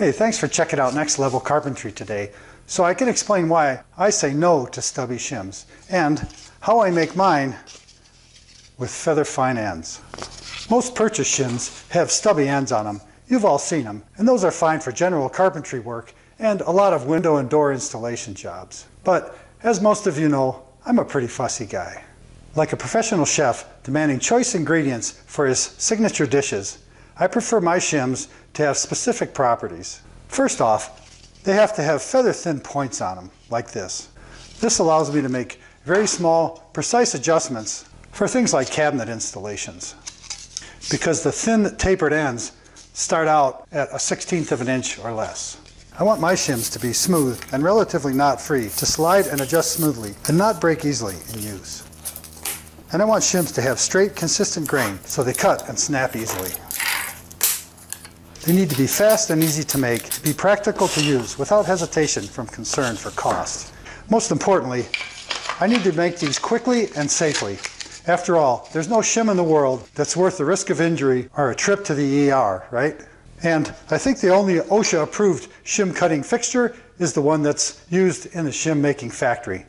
Hey, thanks for checking out Next Level Carpentry today. So I can explain why I say no to stubby shims and how I make mine with feather fine ends. Most purchase shims have stubby ends on them. You've all seen them, and those are fine for general carpentry work and a lot of window and door installation jobs. But as most of you know, I'm a pretty fussy guy. Like a professional chef demanding choice ingredients for his signature dishes, I prefer my shims to have specific properties. First off, they have to have feather thin points on them, like this. This allows me to make very small, precise adjustments for things like cabinet installations. Because the thin tapered ends start out at a 16th of an inch or less. I want my shims to be smooth and relatively knot free, to slide and adjust smoothly and not break easily in use. And I want shims to have straight, consistent grain so they cut and snap easily. They need to be fast and easy to make, to be practical to use without hesitation from concern for cost. Most importantly, I need to make these quickly and safely. After all, there's no shim in the world that's worth the risk of injury or a trip to the ER, right? And I think the only OSHA approved shim cutting fixture is the one that's used in the shim making factory.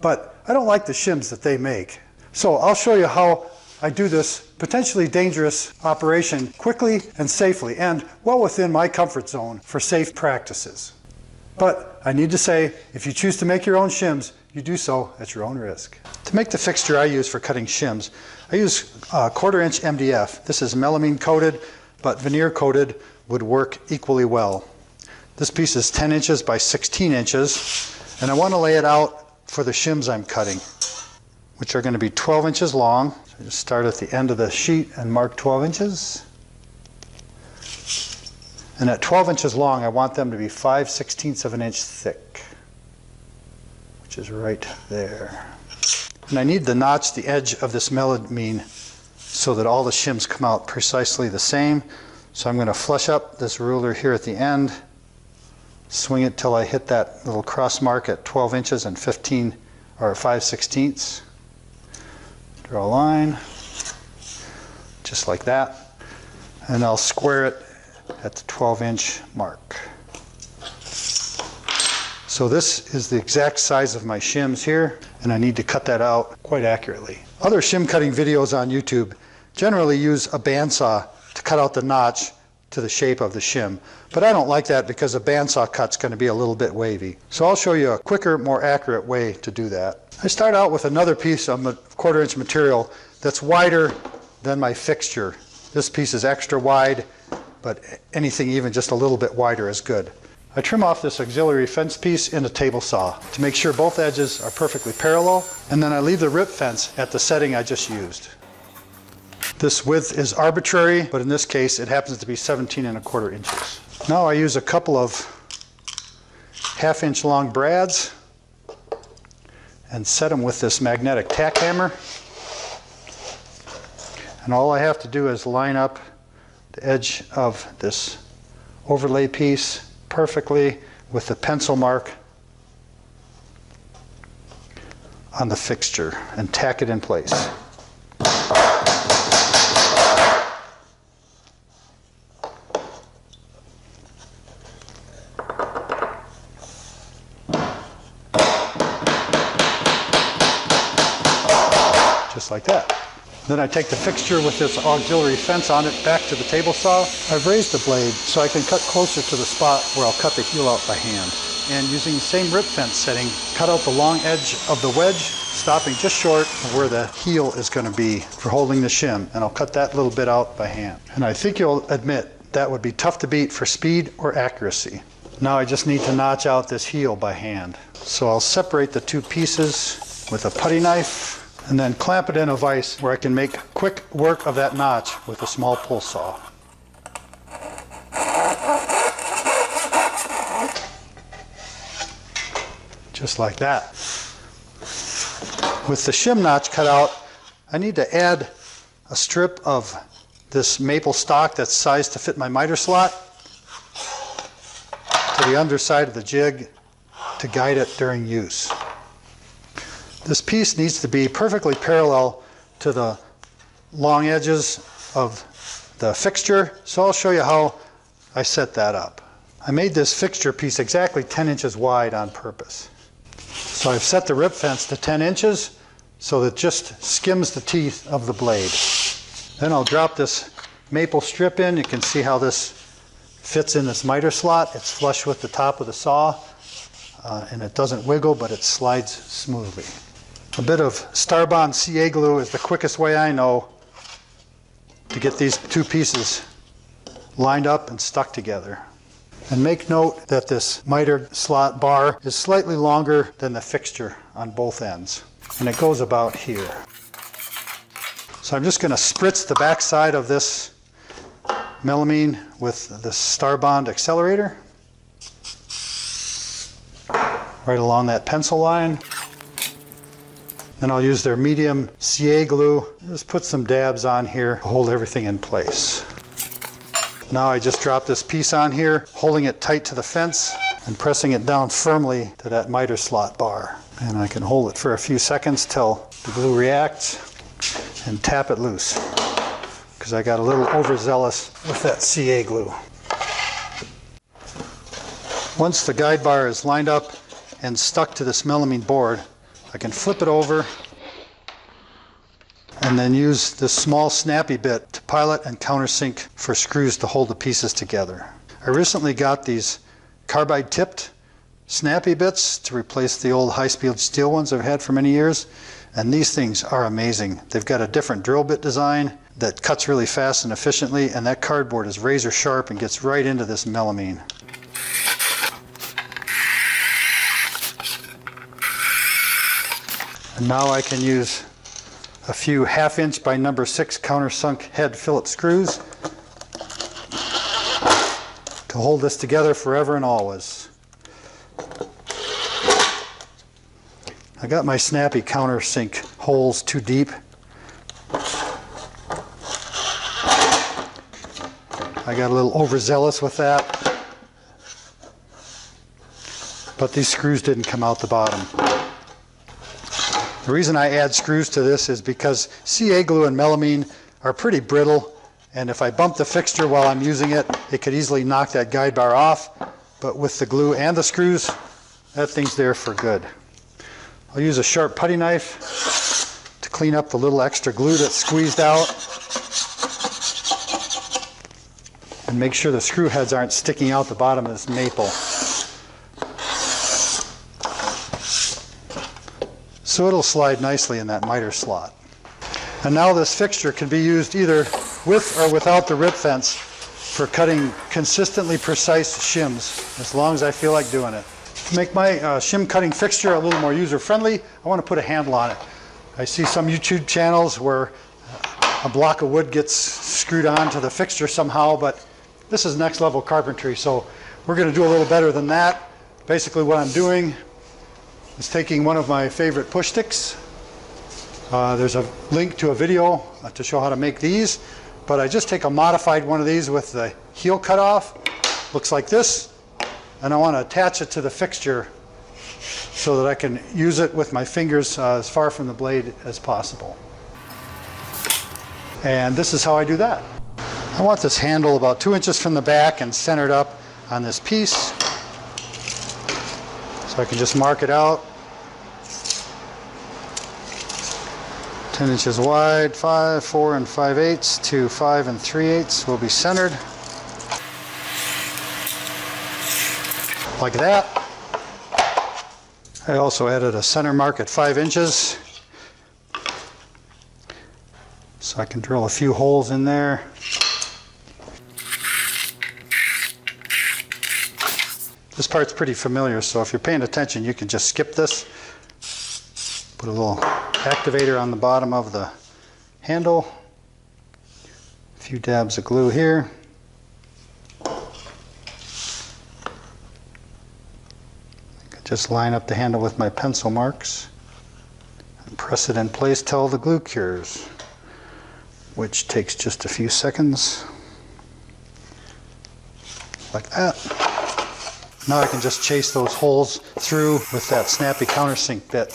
But I don't like the shims that they make. So I'll show you how I do this potentially dangerous operation quickly and safely and well within my comfort zone for safe practices. But I need to say, if you choose to make your own shims, you do so at your own risk. To make the fixture I use for cutting shims, I use a quarter inch MDF. This is melamine coated, but veneer coated would work equally well. This piece is 10 inches by 16 inches, and I want to lay it out for the shims I'm cutting, which are going to be 12 inches long So just start at the end of the sheet and mark 12 inches. And at 12 inches long, I want them to be 5 sixteenths of an inch thick, which is right there. And I need to notch the edge of this melamine so that all the shims come out precisely the same. So I'm going to flush up this ruler here at the end, swing it till I hit that little cross mark at 12 inches and 15 or 5 sixteenths. Draw a line, just like that. And I'll square it at the 12 inch mark. So this is the exact size of my shims here, and I need to cut that out quite accurately. Other shim cutting videos on YouTube generally use a bandsaw to cut out the notch to the shape of the shim. But I don't like that because a bandsaw cut's going to be a little bit wavy. So I'll show you a quicker, more accurate way to do that. I start out with another piece of quarter inch material that's wider than my fixture. This piece is extra wide, but anything even just a little bit wider is good. I trim off this auxiliary fence piece in a table saw to make sure both edges are perfectly parallel, and then I leave the rip fence at the setting I just used. This width is arbitrary, but in this case it happens to be 17 and a quarter inches. Now I use a couple of half inch long brads and set them with this magnetic tack hammer. And all I have to do is line up the edge of this overlay piece perfectly with the pencil mark on the fixture and tack it in place. Like that. Then I take the fixture with this auxiliary fence on it back to the table saw. I've raised the blade so I can cut closer to the spot where I'll cut the heel out by hand. And using the same rip fence setting, cut out the long edge of the wedge, stopping just short of where the heel is going to be for holding the shim. And I'll cut that little bit out by hand. And I think you'll admit that would be tough to beat for speed or accuracy. Now I just need to notch out this heel by hand. So I'll separate the two pieces with a putty knife and then clamp it in a vise where I can make quick work of that notch with a small pull saw. Just like that. With the shim notch cut out, I need to add a strip of this maple stock that's sized to fit my miter slot to the underside of the jig to guide it during use. This piece needs to be perfectly parallel to the long edges of the fixture. So I'll show you how I set that up. I made this fixture piece exactly 10 inches wide on purpose. So I've set the rip fence to 10 inches so that just skims the teeth of the blade. Then I'll drop this maple strip in. You can see how this fits in this miter slot. It's flush with the top of the saw uh, and it doesn't wiggle but it slides smoothly. A bit of Starbond CA glue is the quickest way I know to get these two pieces lined up and stuck together. And make note that this miter slot bar is slightly longer than the fixture on both ends. And it goes about here. So I'm just going to spritz the back side of this melamine with the Starbond accelerator. Right along that pencil line. Then I'll use their medium CA glue. Just put some dabs on here, to hold everything in place. Now I just drop this piece on here, holding it tight to the fence and pressing it down firmly to that miter slot bar. And I can hold it for a few seconds till the glue reacts and tap it loose because I got a little overzealous with that CA glue. Once the guide bar is lined up and stuck to this melamine board, I can flip it over and then use this small snappy bit to pilot and countersink for screws to hold the pieces together. I recently got these carbide tipped snappy bits to replace the old high-speed steel ones I've had for many years and these things are amazing. They've got a different drill bit design that cuts really fast and efficiently and that carbide is razor sharp and gets right into this melamine. And now I can use a few half inch by number six countersunk head Phillips screws to hold this together forever and always. I got my snappy countersink holes too deep. I got a little overzealous with that. But these screws didn't come out the bottom. The reason I add screws to this is because CA glue and melamine are pretty brittle and if I bump the fixture while I'm using it, it could easily knock that guide bar off. But with the glue and the screws, that thing's there for good. I'll use a sharp putty knife to clean up the little extra glue that's squeezed out. And make sure the screw heads aren't sticking out the bottom of this maple. So it'll slide nicely in that miter slot. And now this fixture can be used either with or without the rip fence for cutting consistently precise shims, as long as I feel like doing it. To make my uh, shim cutting fixture a little more user-friendly, I want to put a handle on it. I see some YouTube channels where a block of wood gets screwed onto the fixture somehow, but this is next level carpentry, so we're going to do a little better than that. Basically what I'm doing is taking one of my favorite push sticks. Uh, there's a link to a video uh, to show how to make these, but I just take a modified one of these with the heel cut off. Looks like this, and I want to attach it to the fixture so that I can use it with my fingers uh, as far from the blade as possible. And this is how I do that. I want this handle about two inches from the back and centered up on this piece. So I can just mark it out 10 inches wide, 5, 4 and 5 eighths to 5 and 3 eighths will be centered. Like that. I also added a center mark at 5 inches. So I can drill a few holes in there. This part's pretty familiar, so if you're paying attention, you can just skip this. Put a little activator on the bottom of the handle. A few dabs of glue here. Just line up the handle with my pencil marks and press it in place till the glue cures, which takes just a few seconds, like that. Now I can just chase those holes through with that snappy countersink bit.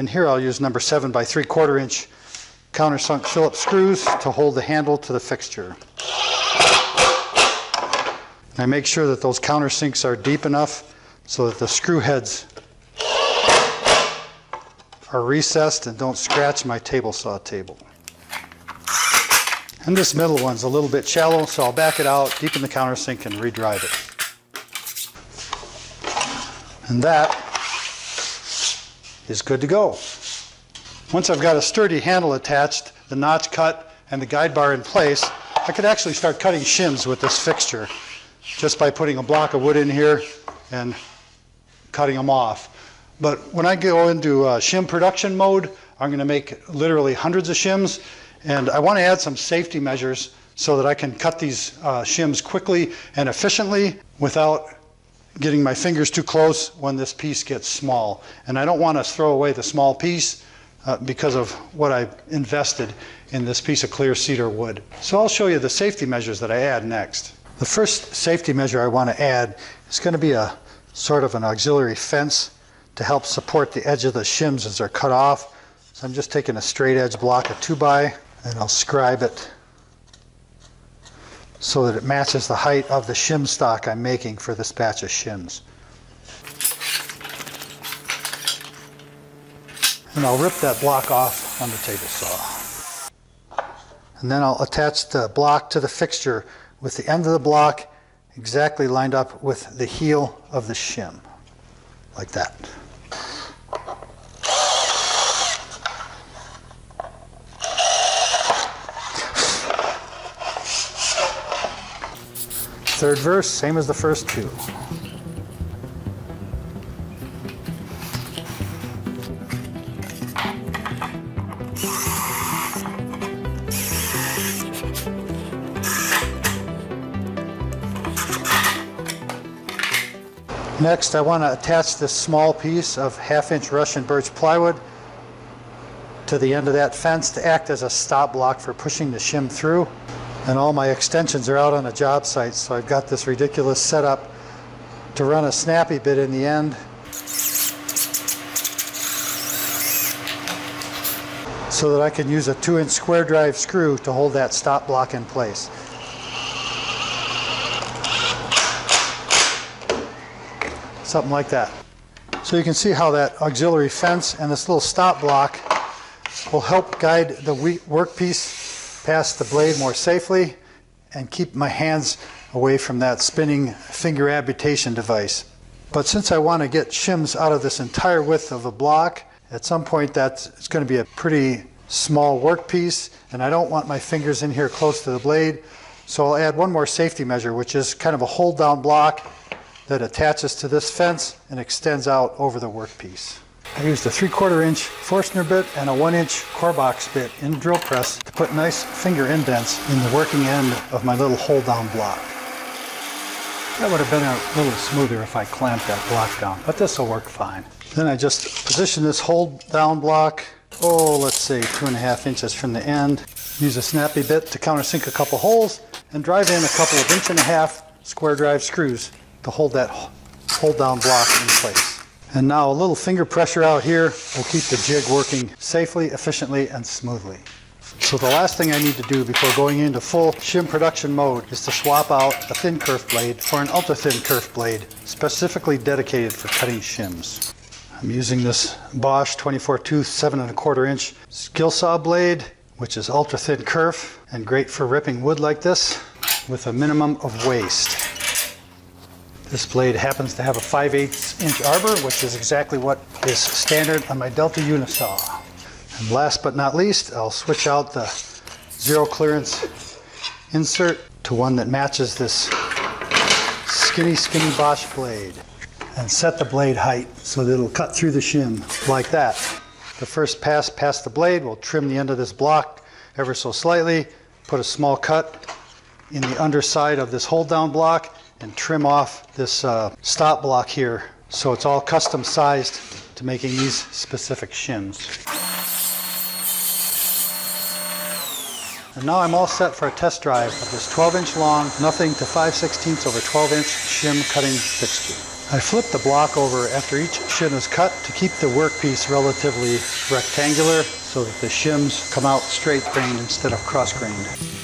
And here I'll use number 7 by 3 quarter inch countersunk Phillips screws to hold the handle to the fixture. I make sure that those countersinks are deep enough so that the screw heads are recessed and don't scratch my table saw table. And this middle one's a little bit shallow, so I'll back it out, deepen the countersink, and redrive it. And that is good to go. Once I've got a sturdy handle attached, the notch cut, and the guide bar in place, I could actually start cutting shims with this fixture just by putting a block of wood in here and cutting them off. But when I go into uh, shim production mode, I'm going to make literally hundreds of shims, and I want to add some safety measures so that I can cut these uh, shims quickly and efficiently without getting my fingers too close when this piece gets small. And I don't want to throw away the small piece uh, because of what I've invested in this piece of clear cedar wood. So I'll show you the safety measures that I add next. The first safety measure I want to add is going to be a sort of an auxiliary fence to help support the edge of the shims as they're cut off. So I'm just taking a straight edge block of 2 by and I'll scribe it so that it matches the height of the shim stock I'm making for this batch of shims. And I'll rip that block off on the table saw. And then I'll attach the block to the fixture with the end of the block exactly lined up with the heel of the shim, like that. Third verse, same as the first two. Next, I want to attach this small piece of half-inch Russian birch plywood to the end of that fence to act as a stop block for pushing the shim through. And all my extensions are out on a job site, so I've got this ridiculous setup to run a snappy bit in the end. so that I can use a 2-inch square drive screw to hold that stop block in place. something like that. So you can see how that auxiliary fence and this little stop block will help guide the workpiece past the blade more safely and keep my hands away from that spinning finger amputation device. But since I want to get shims out of this entire width of a block, at some point that's it's going to be a pretty small workpiece and I don't want my fingers in here close to the blade. So I'll add one more safety measure, which is kind of a hold down block that attaches to this fence and extends out over the workpiece. I used a 3 quarter inch Forstner bit and a 1 inch core box bit in drill press to put nice finger indents in the working end of my little hold down block. That would have been a little smoother if I clamped that block down, but this will work fine. Then I just position this hold down block, oh, let's say two and a half inches from the end. Use a snappy bit to countersink a couple holes and drive in a couple of inch and a half square drive screws to hold that hold down block in place. And now a little finger pressure out here will keep the jig working safely, efficiently, and smoothly. So the last thing I need to do before going into full shim production mode is to swap out a thin kerf blade for an ultra thin kerf blade specifically dedicated for cutting shims. I'm using this Bosch 24 tooth 7 and a quarter inch skill saw blade which is ultra thin kerf and great for ripping wood like this with a minimum of waste. This blade happens to have a 5 8 inch arbor, which is exactly what is standard on my Delta Unisaw. And last but not least, I'll switch out the zero clearance insert to one that matches this skinny, skinny Bosch blade. And set the blade height so that it'll cut through the shim like that. The first pass past the blade will trim the end of this block ever so slightly, put a small cut in the underside of this hold down block, and trim off this uh, stop block here so it's all custom sized to making these specific shims. And now I'm all set for a test drive of this 12 inch long, nothing to 5 16 over 12 inch shim cutting fixture. I flip the block over after each shim is cut to keep the workpiece relatively rectangular so that the shims come out straight grained instead of cross grained.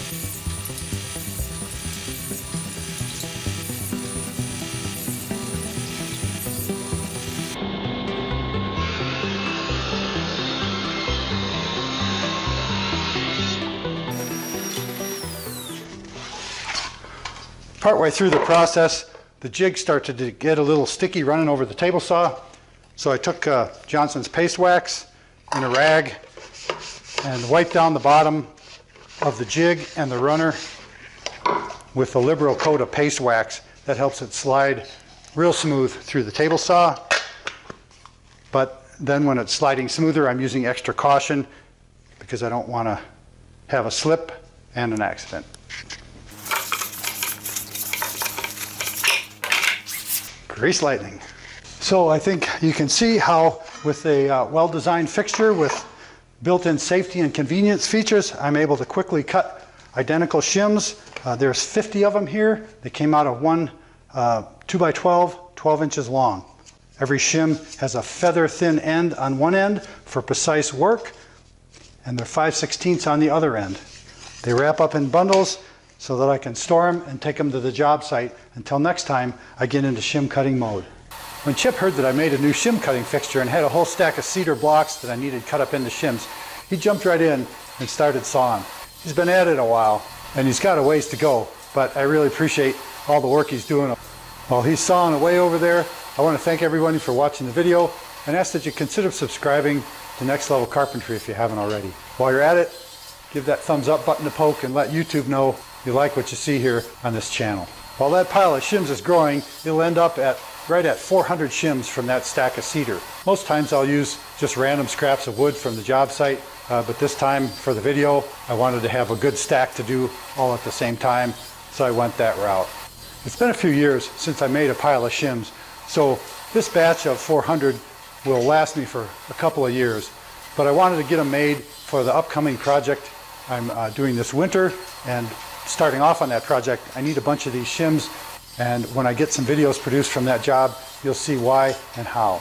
Partway through the process, the jig started to get a little sticky running over the table saw. So I took uh, Johnson's paste wax in a rag and wiped down the bottom of the jig and the runner with a liberal coat of paste wax that helps it slide real smooth through the table saw. But then when it's sliding smoother, I'm using extra caution because I don't want to have a slip and an accident. Grease lightning. So I think you can see how with a uh, well-designed fixture with built-in safety and convenience features, I'm able to quickly cut identical shims. Uh, there's 50 of them here. They came out of one uh, 2 by 12, 12 inches long. Every shim has a feather thin end on one end for precise work, and they're 5 16ths on the other end. They wrap up in bundles so that I can store them and take them to the job site until next time I get into shim cutting mode. When Chip heard that I made a new shim cutting fixture and had a whole stack of cedar blocks that I needed cut up into shims, he jumped right in and started sawing. He's been at it a while and he's got a ways to go, but I really appreciate all the work he's doing. While he's sawing away over there, I want to thank everyone for watching the video and ask that you consider subscribing to Next Level Carpentry if you haven't already. While you're at it, give that thumbs up button to poke and let YouTube know you like what you see here on this channel. While that pile of shims is growing, it'll end up at right at 400 shims from that stack of cedar. Most times I'll use just random scraps of wood from the job site, uh, but this time for the video, I wanted to have a good stack to do all at the same time, so I went that route. It's been a few years since I made a pile of shims, so this batch of 400 will last me for a couple of years. But I wanted to get them made for the upcoming project I'm uh, doing this winter. And starting off on that project, I need a bunch of these shims. And when I get some videos produced from that job, you'll see why and how.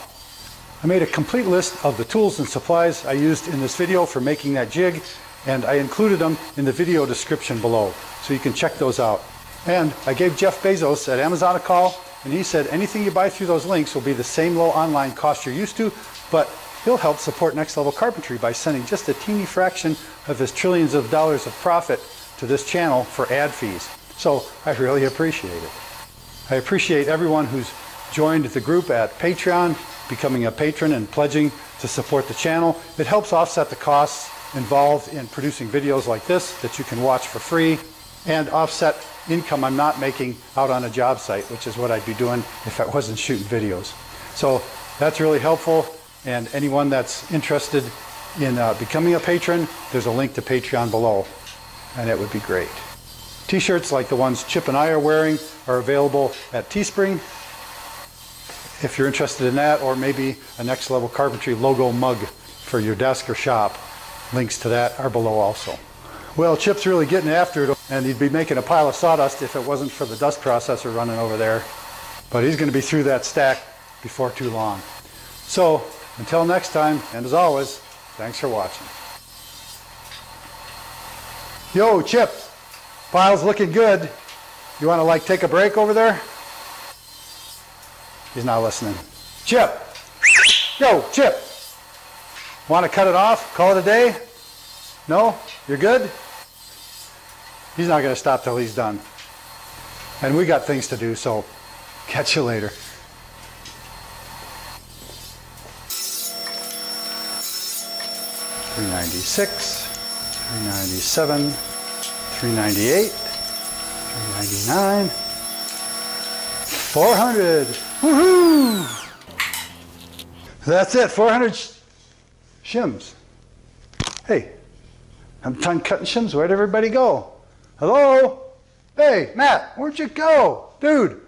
I made a complete list of the tools and supplies I used in this video for making that jig, and I included them in the video description below, so you can check those out. And I gave Jeff Bezos at Amazon a call, and he said anything you buy through those links will be the same low online cost you're used to, but he'll help support Next Level Carpentry by sending just a teeny fraction of his trillions of dollars of profit to this channel for ad fees. So I really appreciate it. I appreciate everyone who's joined the group at Patreon, becoming a patron and pledging to support the channel. It helps offset the costs involved in producing videos like this that you can watch for free and offset income I'm not making out on a job site, which is what I'd be doing if I wasn't shooting videos. So that's really helpful. And anyone that's interested in uh, becoming a patron, there's a link to Patreon below, and it would be great. T-shirts like the ones Chip and I are wearing are available at Teespring if you're interested in that, or maybe a Next Level Carpentry logo mug for your desk or shop. Links to that are below also. Well, Chip's really getting after it, and he'd be making a pile of sawdust if it wasn't for the dust processor running over there. But he's going to be through that stack before too long. So, until next time, and as always, thanks for watching. Yo, Chip, pile's looking good. You want to like take a break over there? He's not listening. Chip, yo, Chip, want to cut it off? Call it a day? No? You're good? He's not to stop till he's done. And we got things to do, so catch you later. Three ninety six, three ninety seven, three ninety eight, three ninety nine, four hundred. Woohoo! That's it, 400 sh shims. Hey, I'm done cutting shims. Where'd everybody go? Hello? Hey, Matt, where'd you go? Dude,